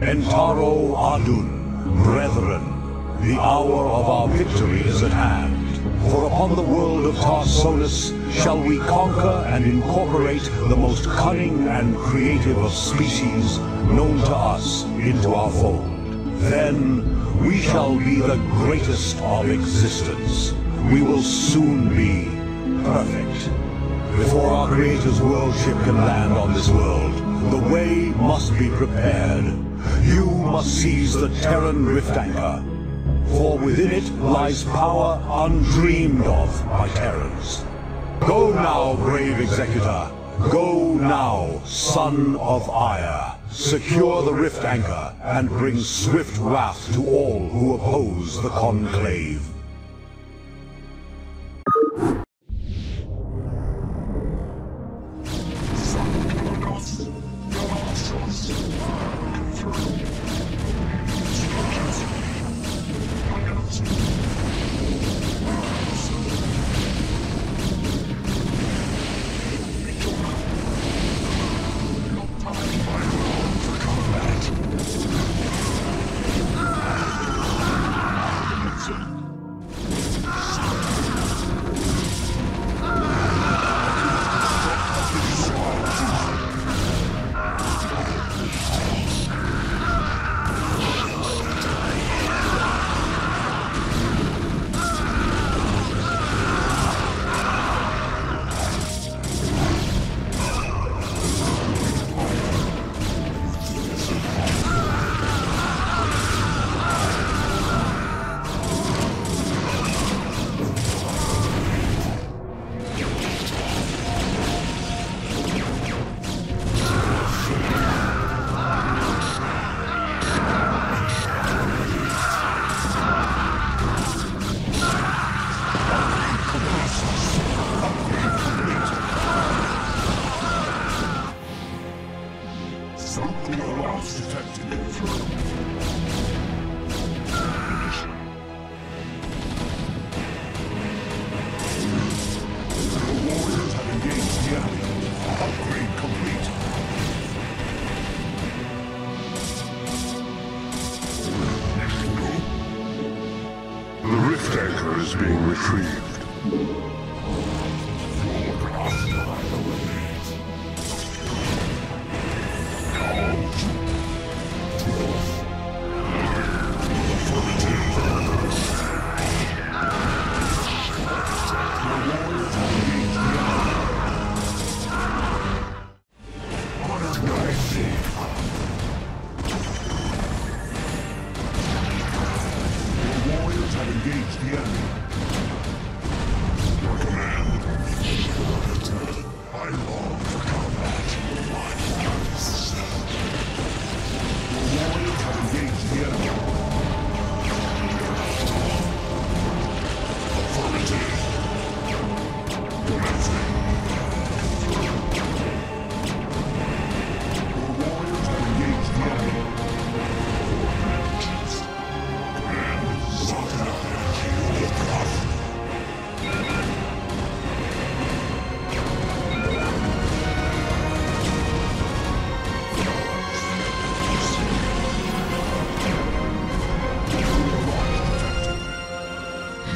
Entaro Adun, brethren, the hour of our victory is at hand. For upon the world of Tarsonis shall we conquer and incorporate the most cunning and creative of species known to us into our fold. Then we shall be the greatest of existence. We will soon be perfect. Before our Creator's world ship can land on this world, the way must be prepared. You must seize the Terran Rift Anchor, for within it lies power undreamed of by Terrans. Go now, brave Executor. Go now, son of Aiur. Secure the Rift Anchor and bring swift wrath to all who oppose the Conclave. The anchor is being retrieved. Have the enemy.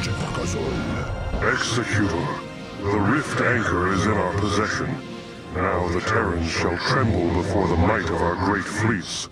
Executor, the rift anchor is in our possession. Now the Terrans shall tremble before the might of our great fleets.